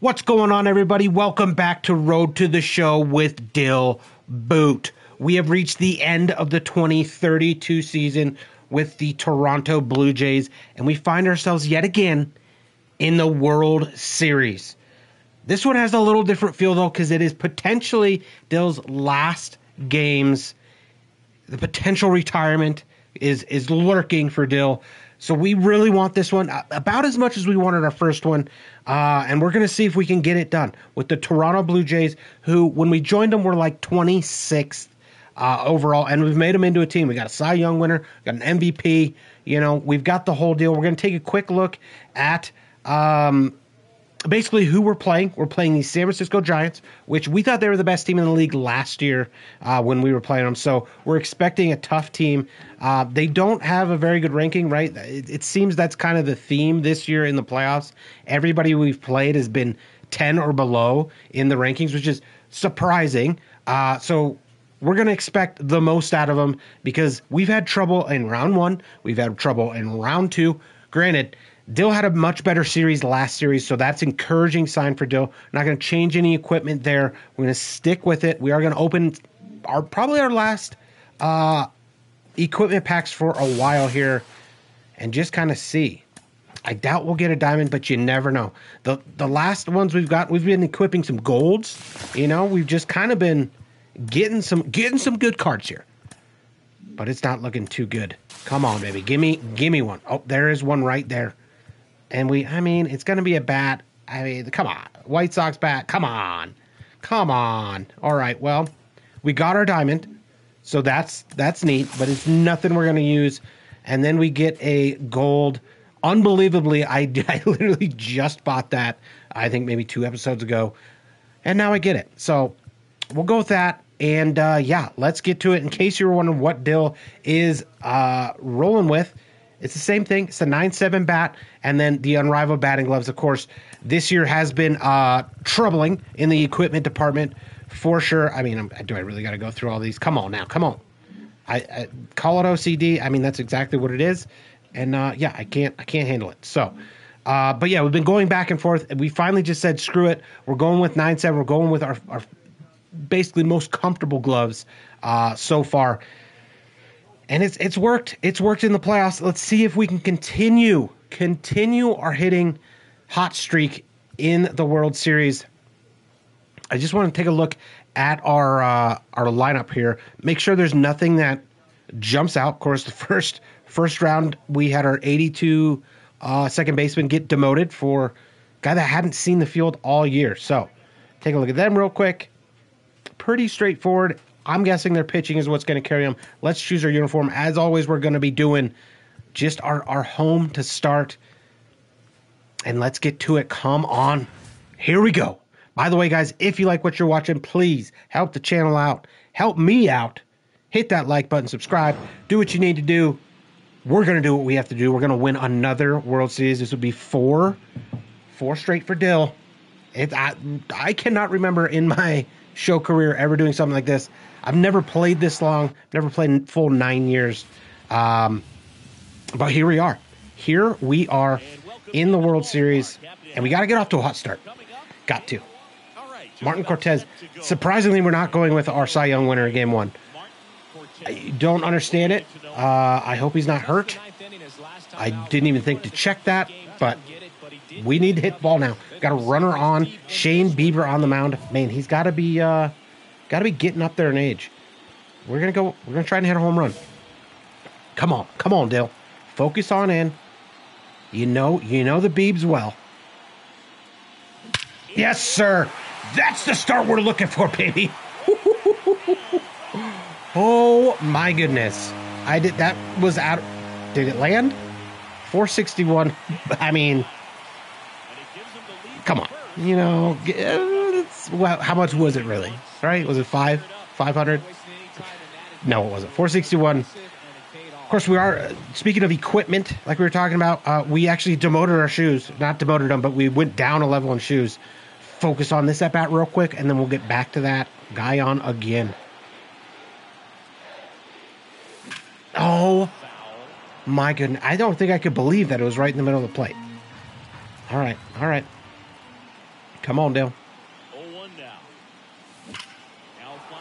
What's going on, everybody? Welcome back to Road to the Show with Dill Boot. We have reached the end of the 2032 season with the Toronto Blue Jays, and we find ourselves yet again in the World Series. This one has a little different feel, though, because it is potentially Dill's last games. The potential retirement is is lurking for Dill. So we really want this one uh, about as much as we wanted our first one. Uh, and we're going to see if we can get it done with the Toronto Blue Jays, who, when we joined them, were like 26th uh, overall. And we've made them into a team. We got a Cy Young winner, got an MVP. You know, we've got the whole deal. We're going to take a quick look at um, basically who we're playing. We're playing the San Francisco Giants, which we thought they were the best team in the league last year uh, when we were playing them. So we're expecting a tough team. Uh, they don't have a very good ranking, right? It, it, seems that's kind of the theme this year in the playoffs. Everybody we've played has been 10 or below in the rankings, which is surprising. Uh, so we're going to expect the most out of them because we've had trouble in round one, we've had trouble in round two. Granted, Dill had a much better series last series, so that's encouraging sign for Dill. Not going to change any equipment there. We're going to stick with it. We are going to open our probably our last uh, equipment packs for a while here, and just kind of see. I doubt we'll get a diamond, but you never know. the The last ones we've got, we've been equipping some golds. You know, we've just kind of been getting some getting some good cards here, but it's not looking too good. Come on, baby, give me give me one. Oh, there is one right there. And we, I mean, it's going to be a bat. I mean, come on. White Sox bat. Come on. Come on. All right. Well, we got our diamond. So that's that's neat, but it's nothing we're going to use. And then we get a gold. Unbelievably, I, I literally just bought that, I think maybe two episodes ago. And now I get it. So we'll go with that. And uh, yeah, let's get to it. In case you were wondering what Dill is uh, rolling with, it's the same thing. It's a 9 7 bat, and then the unrivaled batting gloves. Of course, this year has been uh, troubling in the equipment department for sure. I mean, I'm, do I really got to go through all these? Come on now, come on. I, I, call it OCD. I mean, that's exactly what it is, and uh, yeah, I can't I can't handle it. So, uh, but yeah, we've been going back and forth, and we finally just said screw it. We're going with nine seven. We're going with our, our basically most comfortable gloves uh, so far and it's it's worked. It's worked in the playoffs. Let's see if we can continue continue our hitting hot streak in the World Series. I just want to take a look at our uh, our lineup here. Make sure there's nothing that jumps out. Of course, the first first round we had our 82 uh, second baseman get demoted for guy that hadn't seen the field all year. So take a look at them real quick. Pretty straightforward. I'm guessing their pitching is what's going to carry them. Let's choose our uniform. As always, we're going to be doing just our, our home to start. And let's get to it. Come on. Here we go. By the way, guys, if you like what you're watching, please help the channel out. Help me out. Hit that like button, subscribe, do what you need to do. We're going to do what we have to do. We're going to win another World Series. This would be four, four straight for Dill. It, I, I cannot remember in my show career ever doing something like this. I've never played this long, never played full nine years. Um, but here we are. Here we are in the World Series, and we got to get off to a hot start. Got to. Martin Cortez. Surprisingly, we're not going with our Cy Young winner in game one. I don't understand it. Uh, I hope he's not hurt. I didn't even think to check that, but we need to hit ball now. Got a runner on. Shane Bieber on the mound. Man, he's got to be uh, Got to be getting up there in age. We're gonna go. We're gonna try and hit a home run. Come on, come on, Dill. Focus on in. You know, you know the Beebs well. Yes, sir. That's the start we're looking for, baby. oh my goodness. I did that was out did it land? 461. I mean Come on. You know, uh, well, how much was it really? Right? Was it five? 500? No, it wasn't. 461. Of course, we are, speaking of equipment, like we were talking about, uh, we actually demoted our shoes. Not demoted them, but we went down a level in shoes. Focus on this at bat real quick, and then we'll get back to that. Guy on again. Oh, my goodness. I don't think I could believe that it was right in the middle of the plate. All right, all right. Come on, Dill.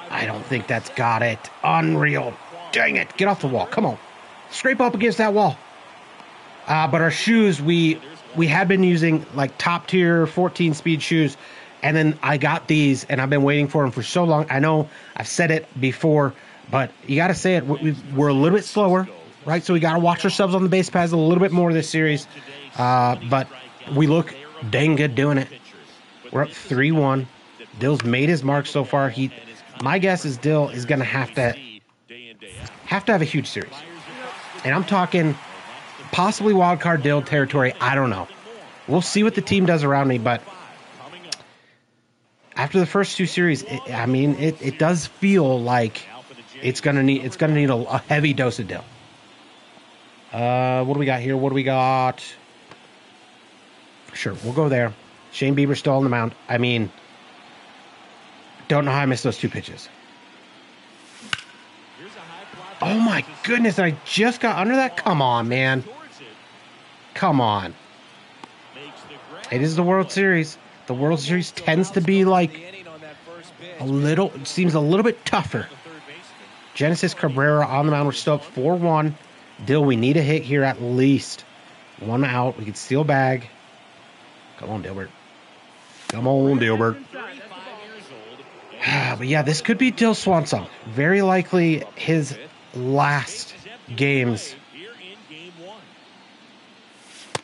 I don't think that's got it. Unreal. Dang it. Get off the wall. Come on. Scrape up against that wall. Uh, but our shoes, we we had been using like top tier 14 speed shoes. And then I got these and I've been waiting for them for so long. I know I've said it before, but you got to say it. we are a little bit slower, right? So we got to watch ourselves on the base pads a little bit more this series. Uh, but we look dang good doing it. We're up 3 1. Dill's made his mark so far. He, My guess is Dill is going to have to have to have a huge series. And I'm talking possibly wild card Dill territory. I don't know. We'll see what the team does around me, but after the first two series, it, I mean, it, it does feel like it's gonna need it's gonna need a, a heavy dose of Dill. Uh, what do we got here? What do we got? Sure, we'll go there. Shane Bieber still on the mound. I mean, don't know how I missed those two pitches. Oh my goodness, I just got under that? Come on, man. Come on. It is the World Series. The World Series tends to be like a little, seems a little bit tougher. Genesis Cabrera on the mound. We're still up 4 1. Dill, we need a hit here at least. One out. We can steal bag. Come on, Dilbert. Come on, Dilbert. but yeah, this could be Dill Swanson. Very likely his last games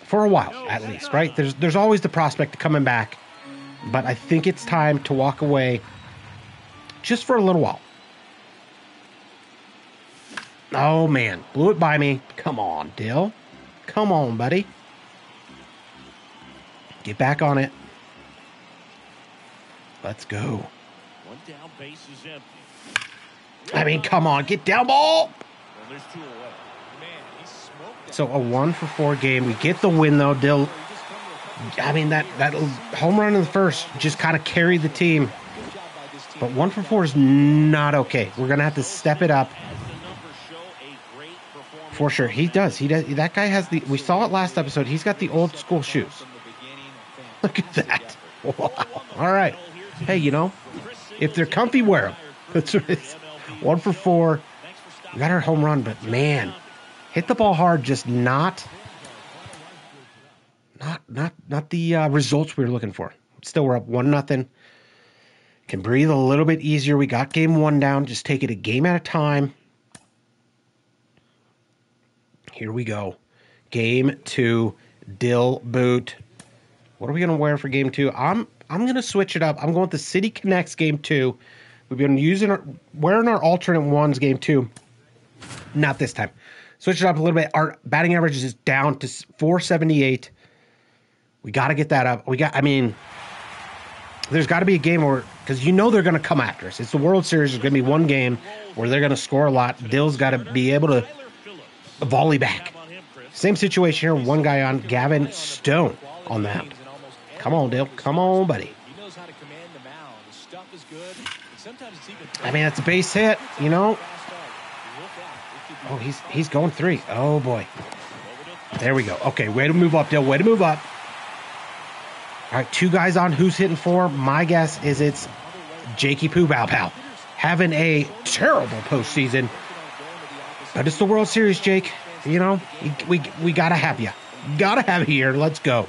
for a while at least, right? There's there's always the prospect of coming back, but I think it's time to walk away just for a little while. Oh man, blew it by me. Come on, Dill. Come on, buddy. Get back on it. Let's go. One down, base is empty. I mean, come on, get down ball. Well, so a one for four game. We get the win though. Dill. I mean that that home run in the first just kind of carried the team. But one for four is not okay. We're gonna have to step it up. For sure, he does. He does. That guy has the. We saw it last episode. He's got the old school shoes. Look at that. Wow. All right. Hey, you know, if they're comfy, wear them. That's right. One for four. We got our home run, but man, hit the ball hard, just not, not, not, not the uh, results we were looking for. Still, we're up one nothing. Can breathe a little bit easier. We got game one down. Just take it a game at a time. Here we go. Game two, Dill Boot. What are we gonna wear for game two? I'm I'm gonna switch it up. I'm going with the City Connects game two. We've been using our wearing our alternate ones game two. Not this time. Switch it up a little bit. Our batting average is down to 478. We got to get that up. We got. I mean, there's got to be a game where because you know they're going to come after us. It's the World Series. There's going to be one game where they're going to score a lot. Dill's got to be able to volley back. Same situation here. One guy on Gavin Stone on mound. Come on, Dale. Come on, buddy. I mean, it's a base hit, you know. Oh, he's he's going three. Oh boy. There we go. Okay, way to move up, Dale. Way to move up. All right, two guys on. Who's hitting four? My guess is it's Jakey Poo Bow Pow having a terrible postseason. But it's the World Series, Jake. You know, we, we, we got to have you. Got to have you here. Let's go.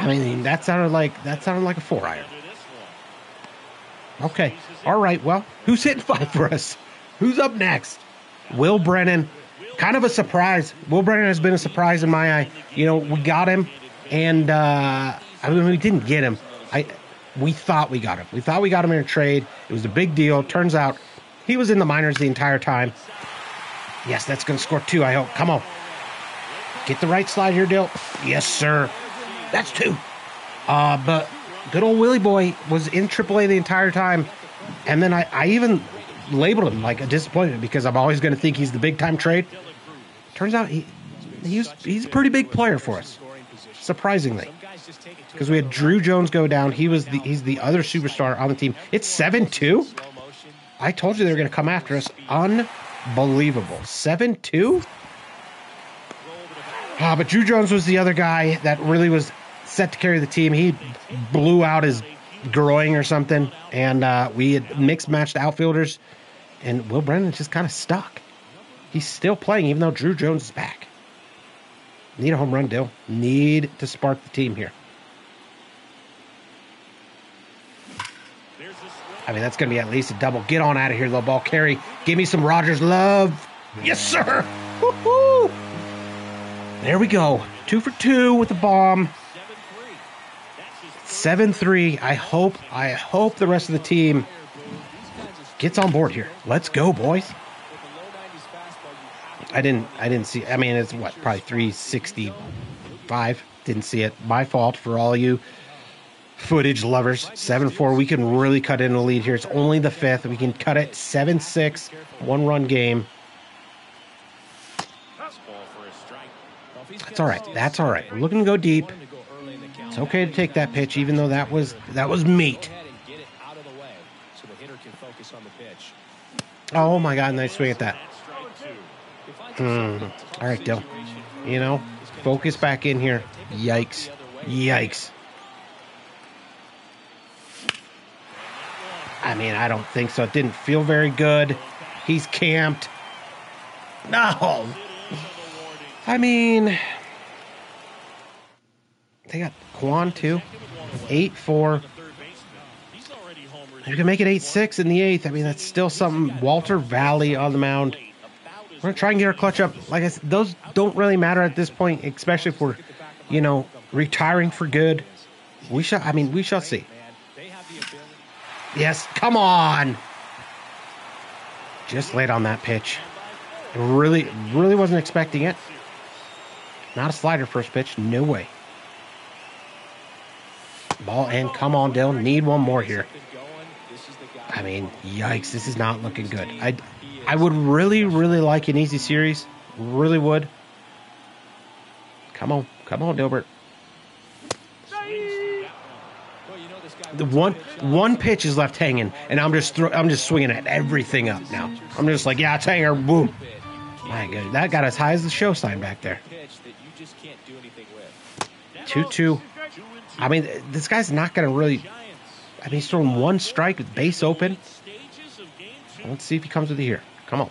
I mean, that sounded like that sounded like a four iron. Okay. All right. Well, who's hitting five for us? Who's up next? Will Brennan. Kind of a surprise. Will Brennan has been a surprise in my eye. You know, we got him, and uh, I mean, we didn't get him. I we thought we got him. We thought we got him in a trade. It was a big deal. Turns out he was in the minors the entire time. Yes, that's going to score two. I hope. Come on, get the right slide here, Dill. Yes, sir. That's two. Uh, but good old Willie Boy was in AAA the entire time. And then I, I even labeled him like a disappointment because I'm always going to think he's the big time trade. Turns out he, he's, he's a pretty big player for us, surprisingly. Because we had Drew Jones go down. He was the, he's the other superstar on the team. It's 7 2. I told you they were going to come after us. Unbelievable. 7 2? Uh, but Drew Jones was the other guy that really was set to carry the team. He blew out his groin or something, and uh, we had mixed matched outfielders, and Will Brennan just kind of stuck. He's still playing, even though Drew Jones is back. Need a home run, Dill. Need to spark the team here. I mean, that's going to be at least a double. Get on out of here, little ball carry. Give me some Rogers love. Yes, sir. Woo-hoo. There we go. Two for two with the bomb. 7-3. I hope, I hope the rest of the team gets on board here. Let's go, boys. I didn't, I didn't see. I mean, it's what probably 365. Didn't see it. My fault for all you footage lovers. 7-4. We can really cut in the lead here. It's only the fifth. We can cut it 7-6. One run game. That's all right. That's all right. We're looking to go deep. Okay to take that pitch, even though that was that was meat. Oh my God! Nice swing at that. Mm. All right, Dill. You know, focus back in here. Yikes! Yikes! I mean, I don't think so. It didn't feel very good. He's camped. No. I mean, they got Kwan too. 8 4. You can make it 8 6 in the eighth. I mean, that's still something. Walter Valley on the mound. We're to try and get our clutch up. Like I said, those don't really matter at this point, especially if we're, you know, retiring for good. We shall, I mean, we shall see. Yes, come on. Just late on that pitch. Really, really wasn't expecting it. Not a slider first pitch. No way. Ball and come on, Dylan. Need one more here. I mean, yikes. This is not looking good. I, I would really, really like an easy series. Really would. Come on. Come on, Dilbert. The one one pitch is left hanging, and I'm just throw, I'm just swinging at everything up now. I'm just like, yeah, it's hanger, boom. My God, that got as high as the show sign back there. Two two. I mean, this guy's not going to really. I mean, he's throwing one strike with base open. Let's see if he comes with it here. Come on.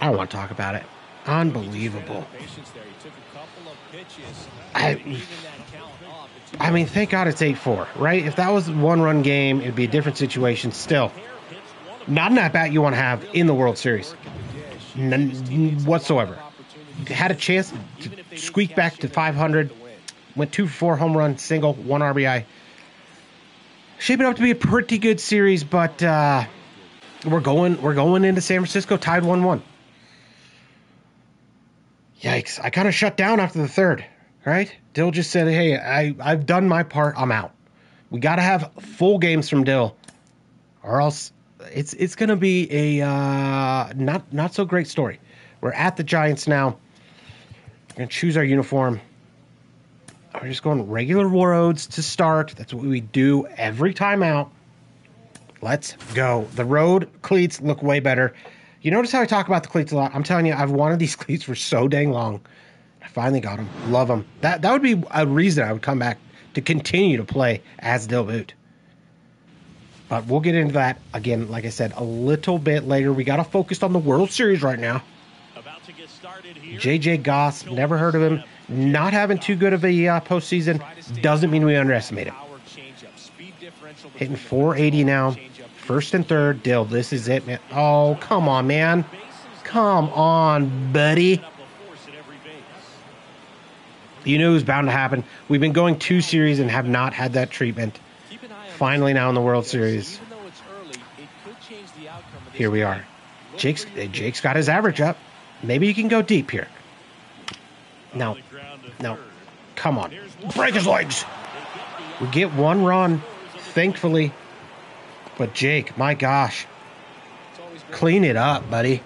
I don't want to talk about it. Unbelievable. I, I mean, thank God it's 8 4, right? If that was one run game, it'd be a different situation. Still, not an at bat you want to have in the World Series None, whatsoever. Had a chance to squeak back to 500, went 2 for 4 home run, single, 1 RBI. Shaping up to be a pretty good series, but uh, we're going we're going into San Francisco tied 1 1. Yikes. I kind of shut down after the third, right? Dill just said, hey, I, I've done my part. I'm out. We got to have full games from Dill, or else it's it's going to be a uh, not not so great story. We're at the Giants now. We're going to choose our uniform. We're just going regular roads to start. That's what we do every time out. Let's go. The road cleats look way better. You notice how I talk about the cleats a lot? I'm telling you, I've wanted these cleats for so dang long. I finally got them. Love them. That that would be a reason I would come back to continue to play as Dill Boot. But we'll get into that again, like I said, a little bit later. We got to focus on the World Series right now. JJ Goss, never heard of him. Not having too good of a uh, postseason doesn't mean we underestimate him. Hitting 480 now. First and third, Dill. This is it, man. Oh, come on, man. Come on, buddy. You knew it was bound to happen. We've been going two series and have not had that treatment. Finally, now in the World Series. Here we are. Jake's Jake's got his average up. Maybe you can go deep here. No, no, come on, break his legs. We get one run, thankfully. But Jake, my gosh, clean it up, buddy.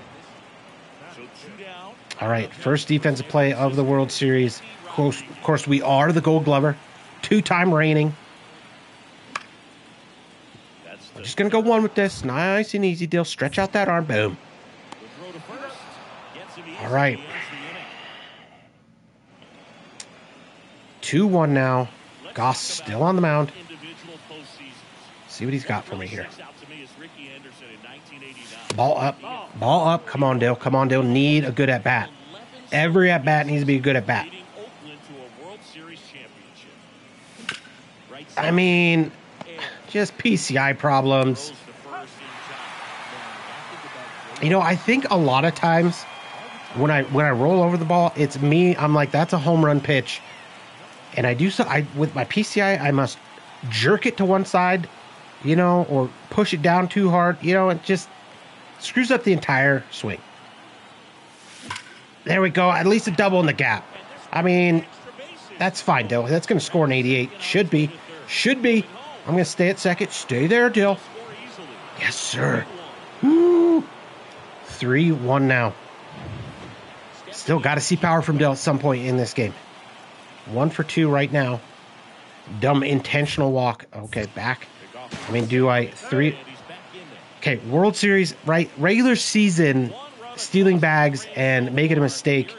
All right, first defensive play of the World Series. Of course, of course we are the Gold Glover, two-time reigning. We're just gonna go one with this, nice and easy deal. Stretch out that arm, boom. Right. 2 1 now. Goss still on the mound. See what he's got for me here. Ball up. Ball up. Come on, Dale. Come on, Dale. Need a good at bat. Every at bat needs to be a good at bat. I mean, just PCI problems. You know, I think a lot of times when I when I roll over the ball, it's me. I'm like, that's a home run pitch, and I do so. I with my PCI, I must jerk it to one side, you know, or push it down too hard. You know, it just screws up the entire swing. There we go. At least a double in the gap. I mean, that's fine, Dill. That's going to score an 88. Should be. Should be. I'm going to stay at second. Stay there, Dill. Yes, sir. Woo. 3 1 now. Still got to see power from Dill at some point in this game. One for two right now. Dumb intentional walk. Okay, back. I mean, do I three? Okay, World Series, right? Regular season stealing bags and making a mistake,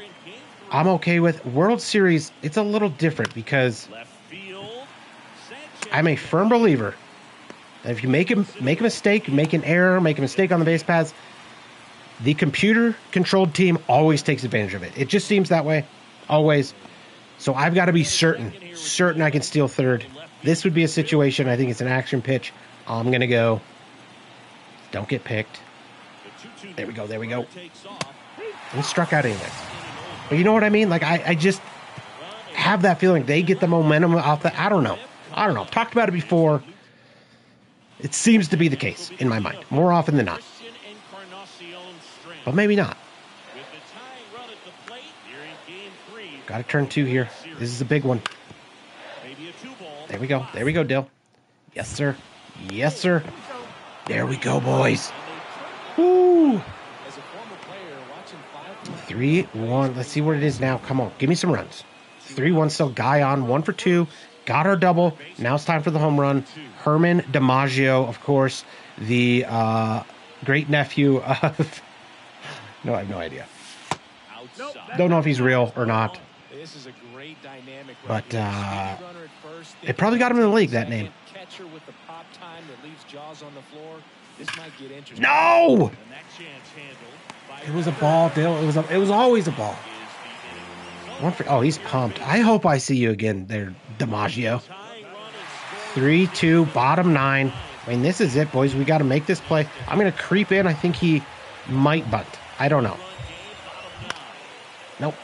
I'm okay with. World Series, it's a little different because I'm a firm believer that if you make a make a mistake, make an error, make a mistake on the base paths, the computer controlled team always takes advantage of it. It just seems that way, always. So I've got to be certain, certain I can steal third. This would be a situation. I think it's an action pitch. I'm gonna go. Don't get picked. There we go. There we go. And struck out anyways. But you know what I mean? Like I, I just have that feeling they get the momentum off the. I don't know. I don't know. I've talked about it before. It seems to be the case in my mind, more often than not. But maybe not. Got to turn two here. This is a big one. There we go. There we go, Dill. Yes, sir. Yes, sir. There we go, boys. Woo! Three, one. Let's see what it is now. Come on, give me some runs. Three, one. Still guy on. One for two. Got our double. Now it's time for the home run. Herman DiMaggio, of course, the uh, great nephew of. No, I have no idea. Don't know if he's real or not. But uh, it probably got him in the league. That name. No! It was a ball, Dale. It was a, it was always a ball. One for oh, he's pumped. I hope I see you again there, DiMaggio. Three, two, bottom nine. I mean, this is it, boys. We got to make this play. I'm gonna creep in. I think he might bunt. I don't know. Nope.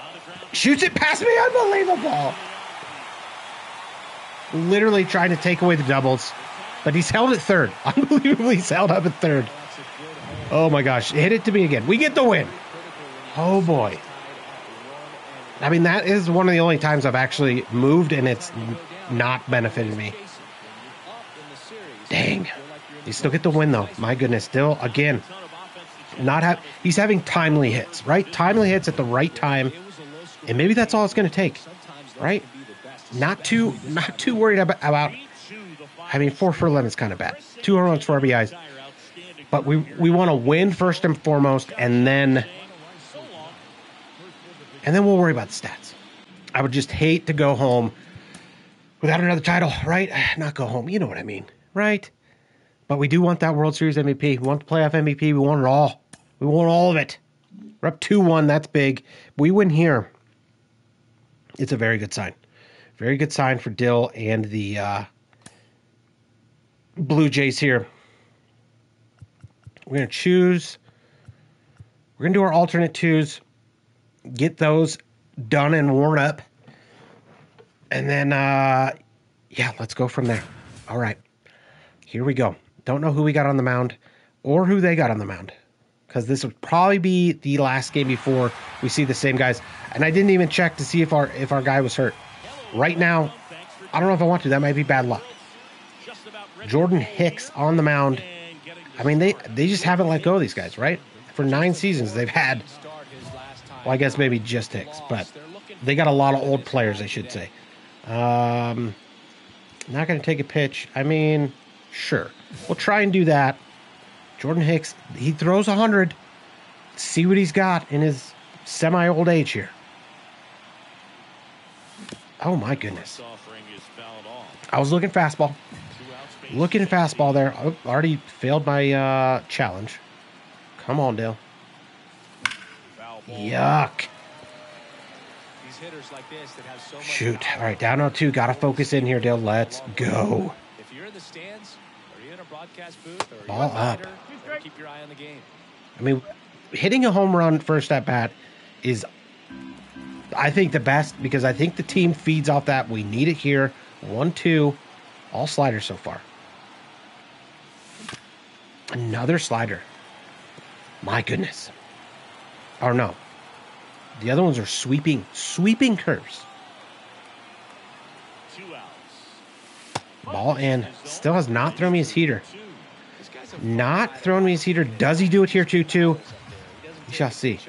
Shoots it past me. Unbelievable. Literally trying to take away the doubles but he's held at third. Unbelievably, he's held up at third. Oh my gosh, hit it to me again. We get the win. Oh boy. I mean, that is one of the only times I've actually moved and it's not benefited me. Dang. You still get the win though. My goodness, still again. Not have he's having timely hits, right? Timely hits at the right time. And maybe that's all it's going to take. Right? Not too not too worried about, about I mean, four for 11 is kind of bad. Two home runs for RBIs. But we, we want to win first and foremost, and then and then we'll worry about the stats. I would just hate to go home without another title, right? Not go home. You know what I mean, right? But we do want that World Series MVP. We want the playoff MVP. We want it all. We want all of it. We're up 2 1. That's big. We win here. It's a very good sign. Very good sign for Dill and the uh, Blue Jays here. We're going to choose. We're going to do our alternate twos, get those done and worn up. And then, uh, yeah, let's go from there. All right. Here we go. Don't know who we got on the mound or who they got on the mound because this would probably be the last game before we see the same guys. And I didn't even check to see if our if our guy was hurt. Right now, I don't know if I want to. That might be bad luck. Jordan Hicks on the mound. I mean, they they just haven't let go of these guys, right? For nine seasons, they've had. Well, I guess maybe just Hicks, but they got a lot of old players, I should say. Um, not going to take a pitch. I mean, sure, we'll try and do that. Jordan Hicks, he throws hundred. See what he's got in his semi old age here. Oh my goodness. I was looking fastball. Looking fastball there. Oh, already failed my uh, challenge. Come on, Dale. Yuck. Shoot. All right, down on two. Got to focus in here, Dale. Let's go. If you're in the stands, are you in a broadcast booth, or Ball up. Keep your eye on the game. I mean, hitting a home run first at bat is, I think, the best because I think the team feeds off that. We need it here. One, two, all sliders so far. Another slider. My goodness. Or no. The other ones are sweeping, sweeping curves. Ball in. Still has not thrown me his heater. Not throwing me his heater. Does he do it here too, too? We shall see.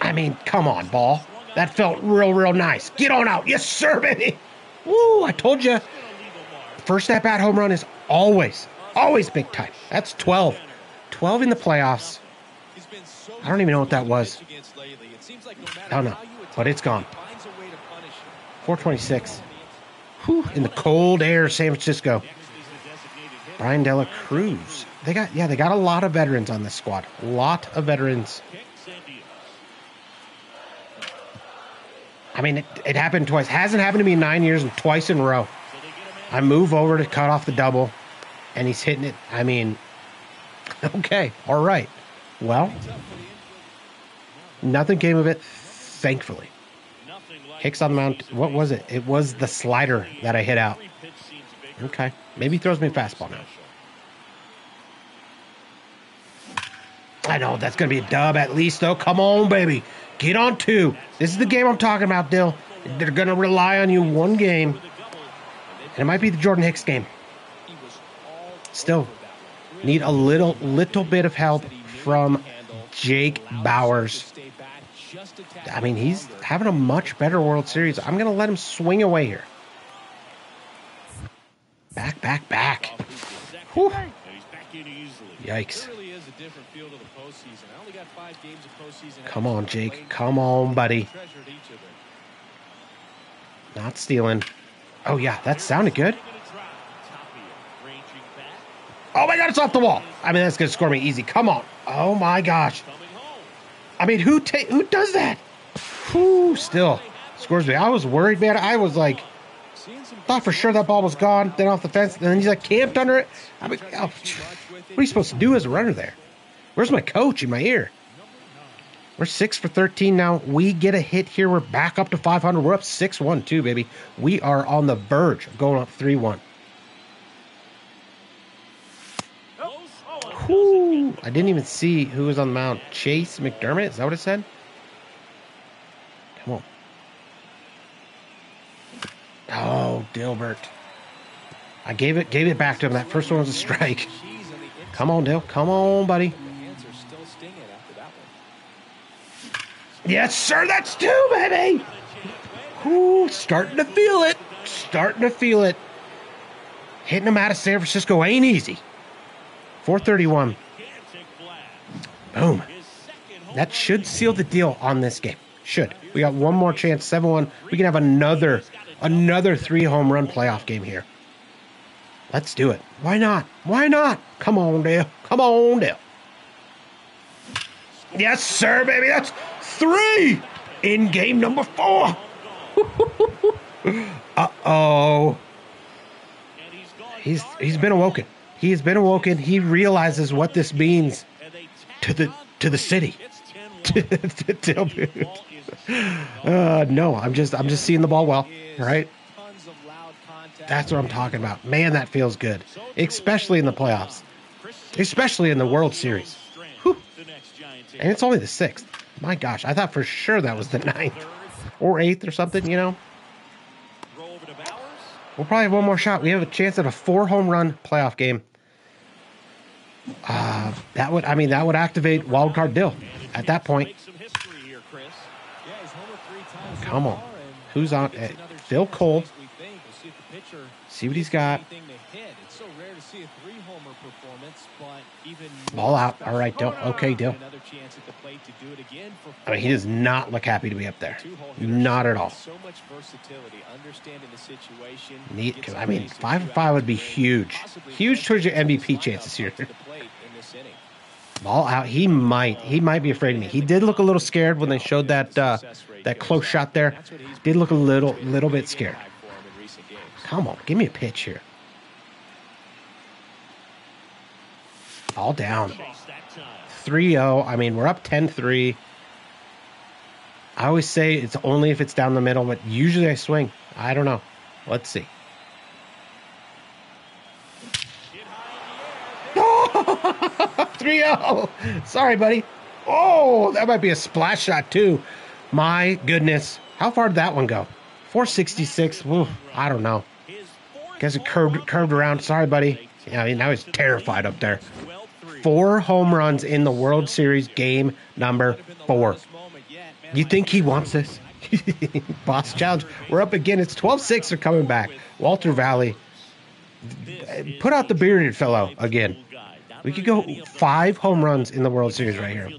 I mean, come on, ball. That felt real, real nice. Get on out. Yes, sir, baby. Woo, I told you. First at bat home run is always, always big time. That's 12. 12 in the playoffs. I don't even know what that was. I don't know, but it's gone. 426. Whew, in the cold air of San Francisco. Bryan De La Cruz. They got yeah, they got a lot of veterans on this squad. A lot of veterans. I mean, it, it happened twice. Hasn't happened to me in nine years and twice in a row. I move over to cut off the double, and he's hitting it. I mean, okay, all right. Well, nothing came of it, thankfully. Hicks on the mount. What was it? It was the slider that I hit out. Okay. Maybe he throws me a fastball now. I know that's going to be a dub at least, though. Come on, baby. Get on two. This is the game I'm talking about, Dill. They're going to rely on you one game. And it might be the Jordan Hicks game. Still, need a little little bit of help from Jake Bauers. I mean, he's having a much better World Series. I'm going to let him swing away here. Back, back, back. Whew. Yikes. Come on, Jake. Come on, buddy. Not stealing. Oh, yeah, that sounded good. Oh my god, it's off the wall. I mean, that's going to score me easy. Come on. Oh my gosh. I mean, who ta- who does that? Who still scores me? I was worried, man. I was like, thought for sure that ball was gone. Then off the fence, and then he's like camped under it. I mean, oh, what are you supposed to do as a runner there? Where's my coach in my ear? We're six for 13 now. We get a hit here. We're back up to 500. We're up 6 1 2, baby. We are on the verge of going up 3 1. Whew. I didn't even see who was on the mound. Chase McDermott? Is that what it said? Come on. Oh, Dilbert. I gave it gave it back to him. That first one was a strike. Come on, Dil. Come on, buddy. Yes, sir. That's two, baby. Ooh, starting to feel it. Starting to feel it. Hitting them out of San Francisco ain't easy. 431. Boom. That should seal the deal on this game. Should. We got one more chance, 7 1. We can have another, another three home run playoff game here. Let's do it. Why not? Why not? Come on, Dale. Come on, Dale. Yes, sir, baby. That's three in game number four. uh oh. He's he's been awoken. He has been awoken. He realizes what this means to the to the city. uh, no, I'm just I'm just seeing the ball well, right? That's what I'm talking about. Man, that feels good, especially in the playoffs, especially in the World Series. Whew. And it's only the sixth. My gosh, I thought for sure that was the ninth or eighth or something. You know. We'll probably have one more shot. We have a chance at a four home run playoff game. Uh, that would, I mean, that would activate wild card Dill at that point. Come on, who's on? Uh, Cole. See what he's got. Ball out. All right, Dill. Okay, Dill. I mean, he does not look happy to be up there. Not at all. Neat. Because I mean, five for five would be huge. Huge towards your MVP chances here. Ball out. He might. He might be afraid of me. He did look a little scared when they showed that uh, that close shot there. Did look a little little bit scared. Come on, give me a pitch here. All down. 3 0. I mean, we're up 10 3. I always say it's only if it's down the middle, but usually I swing. I don't know. Let's see. 3 0. Sorry, buddy. Oh, that might be a splash shot, too. My goodness. How far did that one go? 466. Ooh, I don't know. Guess it curved, curved around. Sorry, buddy. Yeah, I mean, I was terrified up there. Four home runs in the World Series game number four. You think he wants this? Boss challenge. We're up again. It's 12 6. They're coming back. Walter Valley. Put out the bearded fellow again. We could go five home runs in the World Series right here.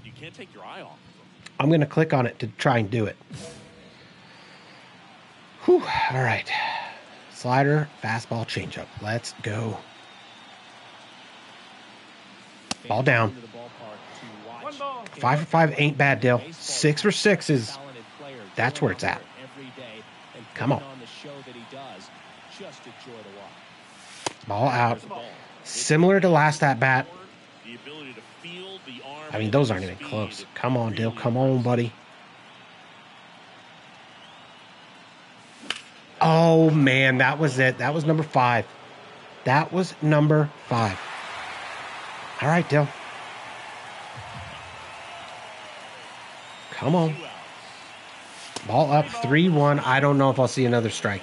I'm going to click on it to try and do it. Whew. All right. Slider, fastball, changeup. Let's go. Ball down. Five for five ain't bad, Dale. Six for six is that's where it's at. Come on. Ball out. Similar to last at bat. I mean, those aren't even close. Come on, Dill. Come on, buddy. Oh, man. That was it. That was number five. That was number five. All right, Dill. Come on. Ball up 3 1. I don't know if I'll see another strike.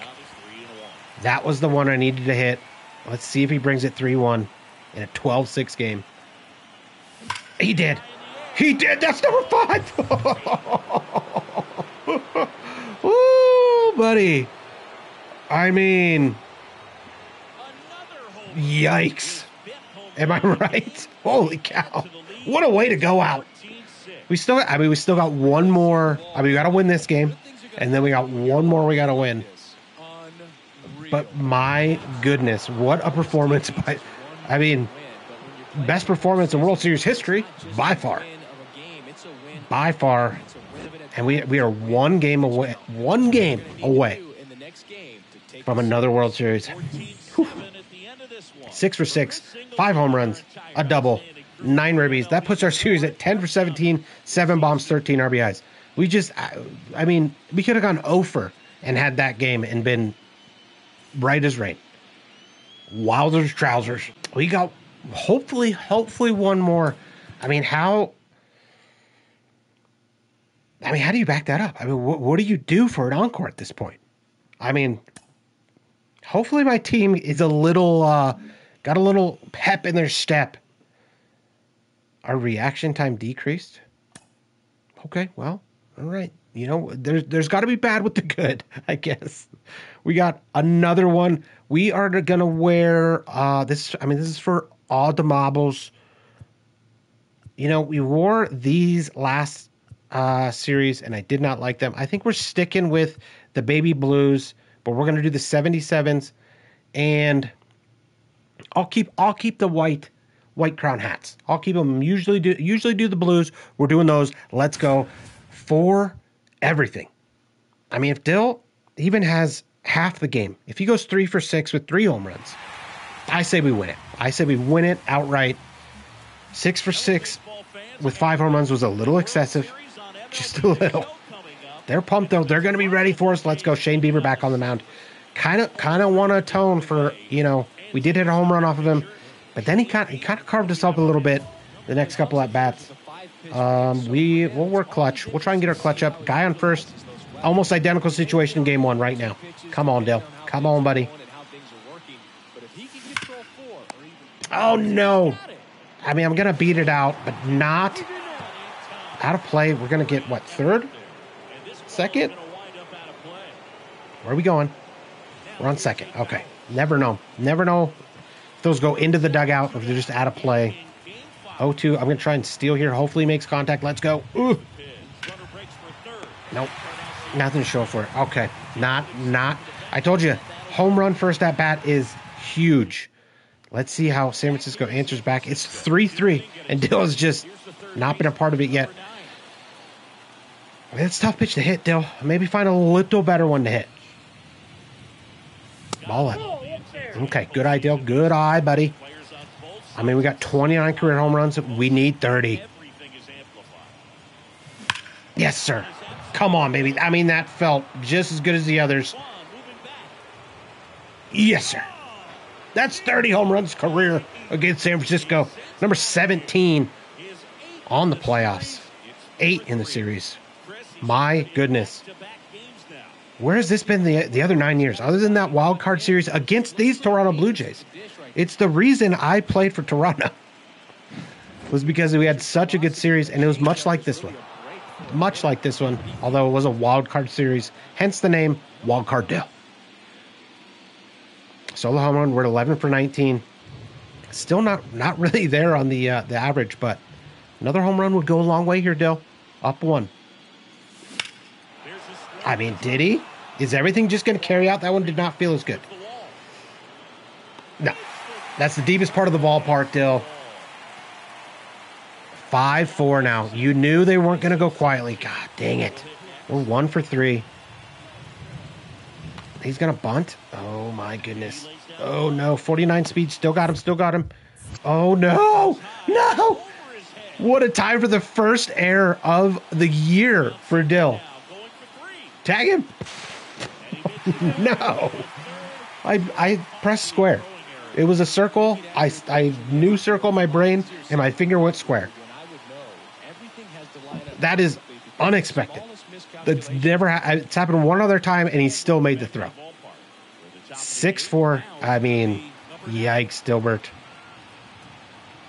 That was the one I needed to hit. Let's see if he brings it 3 1 in a 12 6 game. He did. He did. That's number five. Ooh, buddy. I mean, yikes. Am I right? Holy cow. What a way to go out. We still, I mean, we still got one more. I mean, we got to win this game, and then we got one more we got to win. But my goodness, what a performance by, I mean, best performance in World Series history by far. By far. And we, we are one game away, one game away from another World Series. Six for six, five home runs, a double, nine ribbies. That puts our series at 10 for 17, seven bombs, 13 RBIs. We just, I, mean, we could have gone over and had that game and been right as rain. Wilder's trousers. We got hopefully, hopefully one more. I mean, how? I mean, how do you back that up? I mean, what do you do for an encore at this point? I mean, hopefully my team is a little, uh, got a little pep in their step. Our reaction time decreased. Okay, well, all right. You know, there's there's got to be bad with the good, I guess. We got another one. We are gonna wear uh this. I mean, this is for all the marbles. You know, we wore these last uh series, and I did not like them. I think we're sticking with the baby blues, but we're gonna do the 77s, and I'll keep I'll keep the white white crown hats. I'll keep them. Usually do usually do the blues. We're doing those. Let's go for everything. I mean, if Dill even has half the game, if he goes three for six with three home runs, I say we win it. I say we win it outright. Six for six with five home runs was a little excessive, just a little. They're pumped though. They're going to be ready for us. Let's go. Shane Bieber back on the mound. Kind of, kind of want to atone for you know we did hit a home run off of him, but then he kind he kind of carved us up a little bit the next couple at bats. Um, we we'll work clutch. We'll try and get our clutch up. Guy on first. Almost identical situation in game one right now. Come on, Dale. Come on, buddy. Oh no. I mean, I'm gonna beat it out, but not out of play. We're gonna get what third, second? Where are we going? We're on second. Okay. Never know. Never know if those go into the dugout or if they're just out of play. 0-2. I'm going to try and steal here. Hopefully makes contact. Let's go. Ooh. Nope. Nothing to show for it. Okay. Not, not. I told you, home run first at bat is huge. Let's see how San Francisco answers back. It's 3 3, and Dill's just not been a part of it yet. It's tough pitch to hit, Dill. Maybe find a little better one to hit. Ball up. Okay, good eye, Dill. Good eye, buddy. I mean, we got 29 career home runs. We need 30. Yes, sir. Come on, baby. I mean, that felt just as good as the others. Yes, sir. That's 30 home runs career against San Francisco. Number 17 on the playoffs. Eight in the series. My goodness. Where has this been the, the other nine years, other than that wild card series against these Toronto Blue Jays? It's the reason I played for Toronto. was because we had such a good series, and it was much like this one. Much like this one, although it was a wild card series, hence the name Wild Card Dill. Solo home run, we're at 11 for 19. Still not not really there on the uh, the average, but another home run would go a long way here, Dill. Up one. I mean, did he? Is everything just going to carry out? That one did not feel as good. No. That's the deepest part of the ballpark, Dill. 5 4 now. You knew they weren't going to go quietly. God dang it. We're one for three. He's going to bunt. Oh, my goodness. Oh, no. 49 speed. Still got him. Still got him. Oh, no. No. What a time for the first error of the year for Dill. Tag him. no. I, I pressed square. It was a circle. I, I knew circle my brain, and my finger went square. That is unexpected. That's never. Ha- it's happened one other time, and he still made the throw. Six four. I mean, yikes, Dilbert.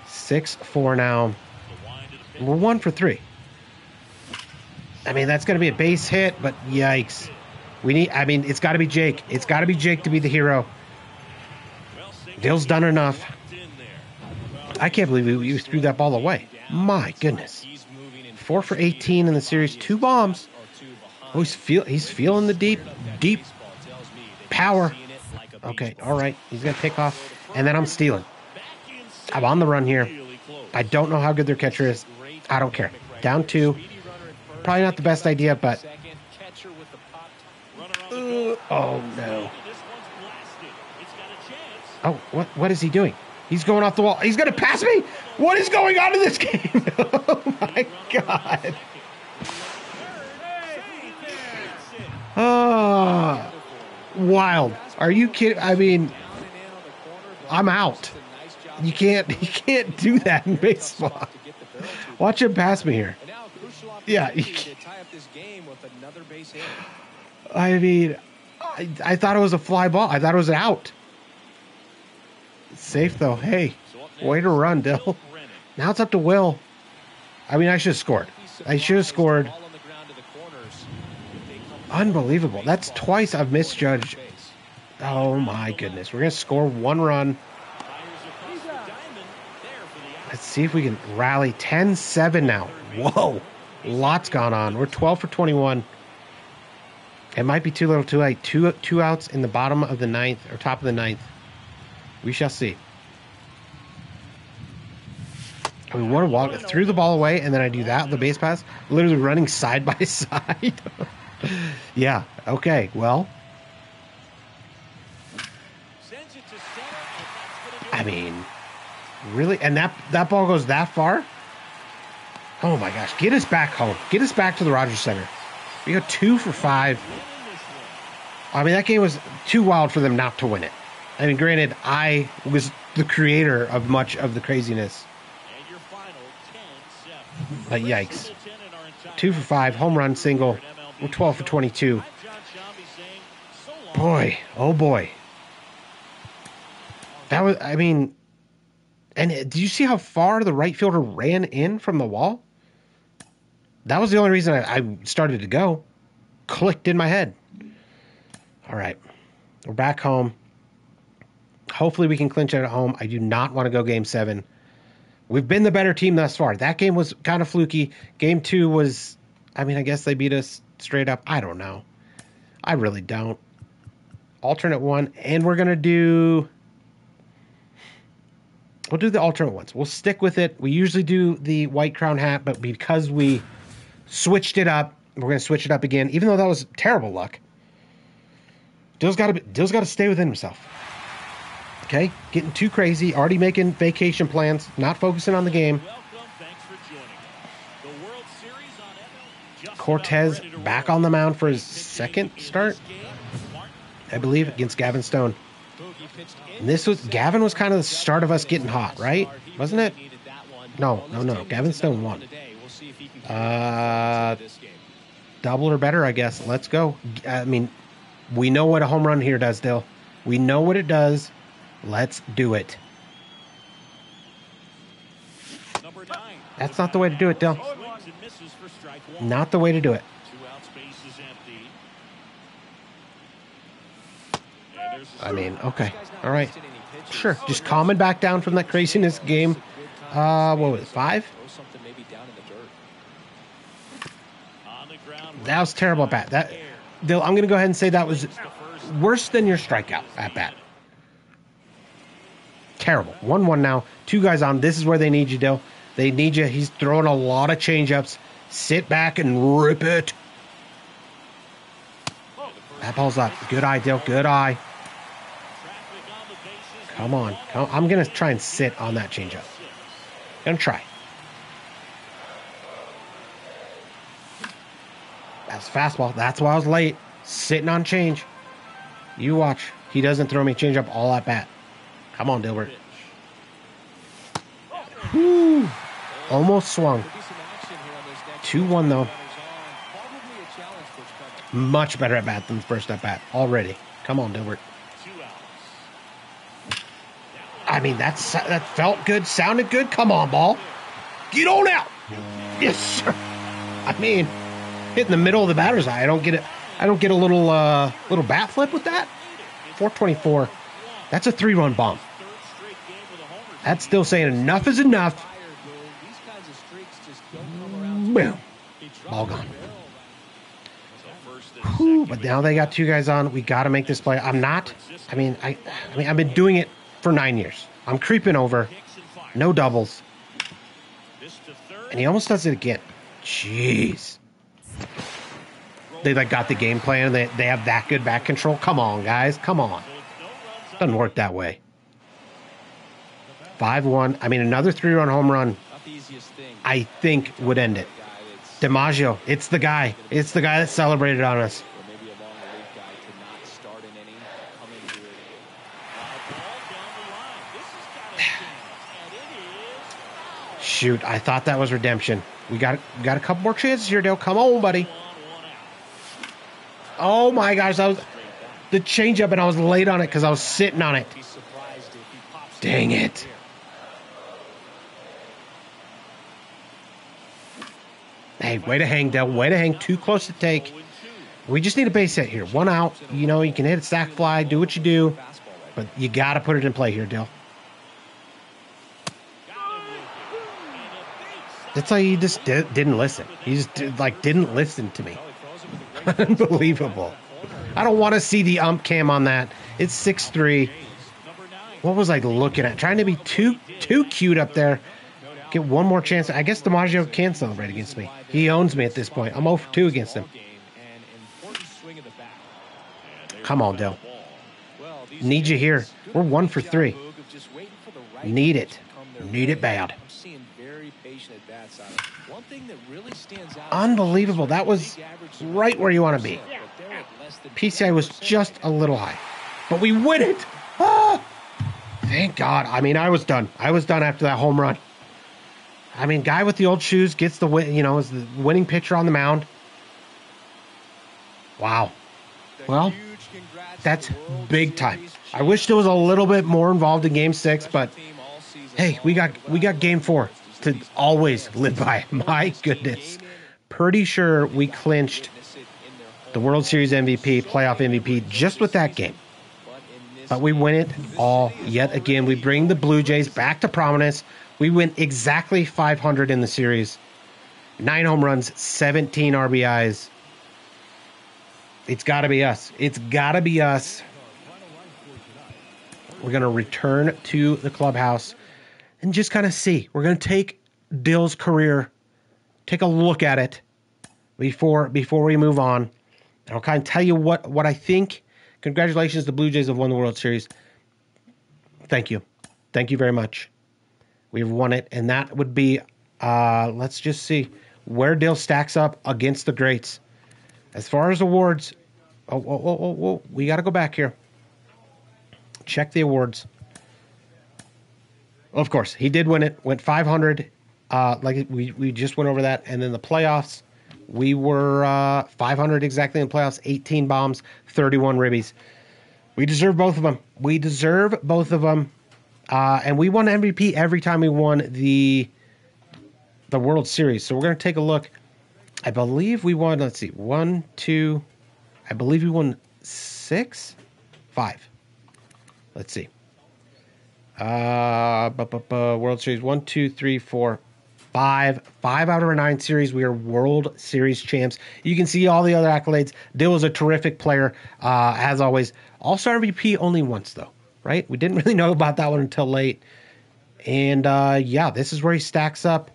Six four now. We're one for three. I mean, that's going to be a base hit, but yikes. We need. I mean, it's got to be Jake. It's got to be Jake to be the hero. Dill's done enough. I can't believe we threw that ball away. My goodness. Four for 18 in the series, two bombs. Oh, he's feel he's feeling the deep, deep power. Okay, all right. He's gonna pick off, and then I'm stealing. I'm on the run here. I don't know how good their catcher is. I don't care. Down two. Probably not the best idea, but. Uh, oh no. Oh, what what is he doing? He's going off the wall. He's gonna pass me. What is going on in this game? oh my god. Oh, wild. Are you kidding? I mean, I'm out. You can't you can't do that in baseball. Watch him pass me here. Yeah. I mean, I, I thought it was a fly ball. I thought it was an out. Safe though. Hey, way to run, Dill. Now it's up to Will. I mean, I should have scored. I should have scored. Unbelievable. That's twice I've misjudged. Oh my goodness. We're going to score one run. Let's see if we can rally 10 7 now. Whoa. Lots gone on. We're 12 for 21. It might be too little too late. Two, two outs in the bottom of the ninth or top of the ninth. We shall see. We want to walk threw the ball away, and then I do that the base pass, literally running side by side. yeah. Okay. Well. I mean, really, and that that ball goes that far. Oh my gosh! Get us back home. Get us back to the Rogers Center. We go two for five. I mean, that game was too wild for them not to win it. I mean, granted, I was the creator of much of the craziness. But yikes. Two for five, home run, single. We're 12 for 22. Boy, oh boy. That was, I mean, and did you see how far the right fielder ran in from the wall? That was the only reason I, I started to go. Clicked in my head. All right. We're back home. Hopefully, we can clinch it at home. I do not want to go game seven. We've been the better team thus far. That game was kind of fluky. Game two was, I mean, I guess they beat us straight up. I don't know. I really don't. Alternate one, and we're going to do. We'll do the alternate ones. We'll stick with it. We usually do the white crown hat, but because we switched it up, we're going to switch it up again, even though that was terrible luck. Dill's got to Dill's got to stay within himself. Okay, getting too crazy, already making vacation plans, not focusing on the game. Cortez back on the mound for his second start, I believe, against Gavin Stone. And this was Gavin was kind of the start of us getting hot, right? Wasn't it? No, no, no. Gavin Stone won. Uh, double or better, I guess. Let's go. I mean, we know what a home run here does, Dill. We know what it does. Let's do it. That's not the way to do it, Dill. Not the way to do it. I mean, okay. All right. Sure. Just calming back down from that craziness game. Uh, what was it, five? That was terrible at bat. That, Dill, I'm going to go ahead and say that was worse than your strikeout at bat. Terrible. 1 1 now. Two guys on. This is where they need you, Dill. They need you. He's throwing a lot of changeups. Sit back and rip it. That ball's up. Good eye, Dill. Good eye. Come on. Come, I'm going to try and sit on that changeup. Gonna try. That's fastball. That's why I was late. Sitting on change. You watch. He doesn't throw me changeup all at bat. Come on, Dilbert. Whew. Almost swung. 2 1 though. Much better at bat than the first at bat already. Come on, Dilbert. I mean, that's that felt good, sounded good. Come on, ball. Get on out. Yes, sir. I mean, hit in the middle of the batter's eye. I don't get it. I don't get a little uh, little bat flip with that. 424. That's a three run bomb. That's still saying enough is enough. Boom. Ball gone. Whew, but now they got two guys on. We got to make this play. I'm not. I mean, I. I mean, I've been doing it for nine years. I'm creeping over. No doubles. And he almost does it again. Jeez. They like got the game plan. They they have that good back control. Come on, guys. Come on. Doesn't work that way. Five one. I mean, another three run home run. I think would end it. DiMaggio. It's the guy. It's the guy that celebrated on us. Shoot, I thought that was redemption. We got we got a couple more chances here, Dale. Come on, buddy. Oh my gosh, that was the changeup, and I was late on it because I was sitting on it. Dang it. Hey, way to hang, Dell. Way to hang. Too close to take. We just need a base hit here. One out. You know, you can hit a stack fly, do what you do, but you got to put it in play here, Dell. It's like he just did, not listen. He just like didn't listen to me. Unbelievable. I don't want to see the ump cam on that. It's six three. What was I looking at? Trying to be too too cute up there. Get one more chance. I guess DiMaggio can celebrate against me. He owns me at this point. I'm 0 for 2 against him. Come on, Dell. Need you here. We're 1 for 3. Need it. Need it bad. Unbelievable. That was right where you want to be. PCI was just a little high. But we win it. Ah! Thank God. I mean, I was done. I was done after that home run. I mean, guy with the old shoes gets the win, you know, is the winning pitcher on the mound. Wow. Well, that's big time. I wish there was a little bit more involved in game 6, but hey, we got we got game 4 to always live by. My goodness. Pretty sure we clinched the World Series MVP, playoff MVP just with that game. but we win it all yet again. We bring the Blue Jays back to prominence. We win exactly 500 in the series. Nine home runs, 17 RBIs. It's got to be us. It's got to be us. We're going to return to the clubhouse and just kind of see. We're going to take Dill's career, take a look at it before before we move on. And I'll kind of tell you what what I think. Congratulations, the Blue Jays have won the World Series. Thank you, thank you very much. We've won it, and that would be. Uh, let's just see where Dill stacks up against the greats. As far as awards, oh, oh, oh, oh, oh we got to go back here. Check the awards. Of course, he did win it. Went 500. Uh, like we we just went over that, and then the playoffs, we were uh, 500 exactly in playoffs. 18 bombs, 31 ribbies. We deserve both of them. We deserve both of them, uh, and we won MVP every time we won the the World Series. So we're gonna take a look. I believe we won. Let's see, one, two. I believe we won six, five. Let's see. Uh, bu- bu- bu- World Series one, two, three, four, five. Five out of our nine series, we are World Series champs. You can see all the other accolades. Dill was a terrific player, uh, as always. All Star MVP only once, though, right? We didn't really know about that one until late. And uh, yeah, this is where he stacks up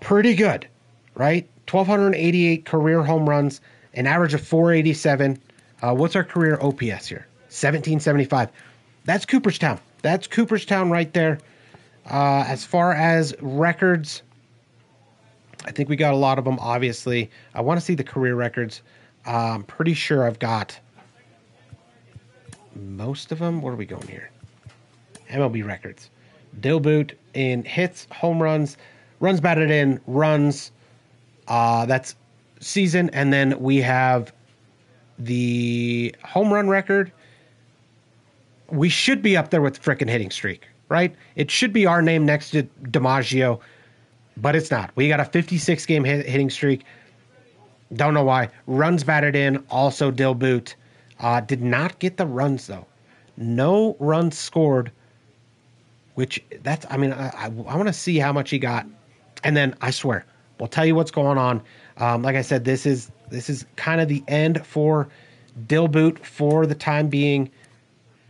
pretty good, right? 1,288 career home runs, an average of 487. Uh, what's our career OPS here? 1775. That's Cooperstown. That's Cooperstown right there. Uh, as far as records, I think we got a lot of them, obviously. I want to see the career records. Uh, I'm pretty sure I've got most of them. Where are we going here? MLB records. Dill Boot in hits, home runs, runs batted in, runs. Uh, that's season. And then we have the home run record we should be up there with frickin' hitting streak, right? It should be our name next to DiMaggio, but it's not. We got a 56 game hit, hitting streak. Don't know why. Runs batted in, also Dill Boot. Uh, did not get the runs though. No runs scored, which that's, I mean, I, I, I want to see how much he got. And then I swear, we'll tell you what's going on. Um, like I said, this is this is kind of the end for Dill Boot for the time being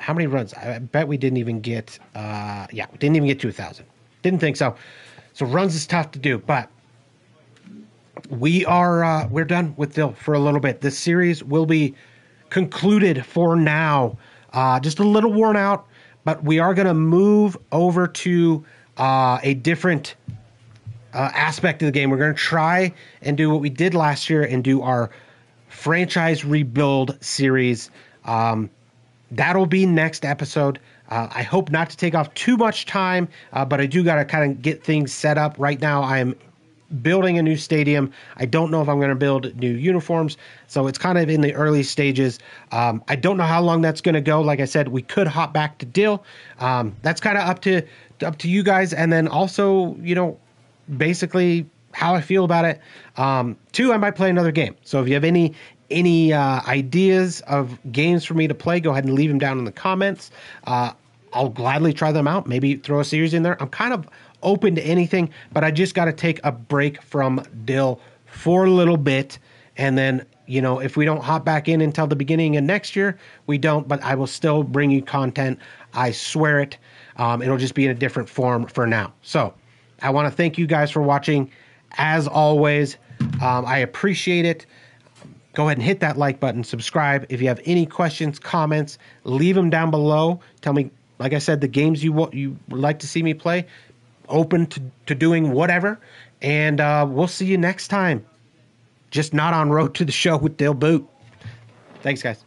how many runs? I bet we didn't even get. Uh, yeah, we didn't even get a thousand. Didn't think so. So runs is tough to do, but we are uh, we're done with Dill for a little bit. This series will be concluded for now. Uh, just a little worn out, but we are going to move over to uh, a different uh, aspect of the game. We're going to try and do what we did last year and do our franchise rebuild series. Um, that'll be next episode. Uh, I hope not to take off too much time, uh, but I do got to kind of get things set up. Right now, I'm building a new stadium. I don't know if I'm going to build new uniforms, so it's kind of in the early stages. Um, I don't know how long that's going to go. Like I said, we could hop back to Dill. Um, that's kind of up to up to you guys, and then also, you know, basically how I feel about it. Um, two, I might play another game. So if you have any any uh, ideas of games for me to play, go ahead and leave them down in the comments. Uh, I'll gladly try them out. Maybe throw a series in there. I'm kind of open to anything, but I just got to take a break from Dill for a little bit. And then, you know, if we don't hop back in until the beginning of next year, we don't, but I will still bring you content. I swear it. Um, it'll just be in a different form for now. So I want to thank you guys for watching. As always, um, I appreciate it go ahead and hit that like button, subscribe. If you have any questions, comments, leave them down below. Tell me, like I said, the games you want, you would like to see me play. Open to, to doing whatever, and uh, we'll see you next time. Just not on Road to the Show with Dale Boot. Thanks, guys.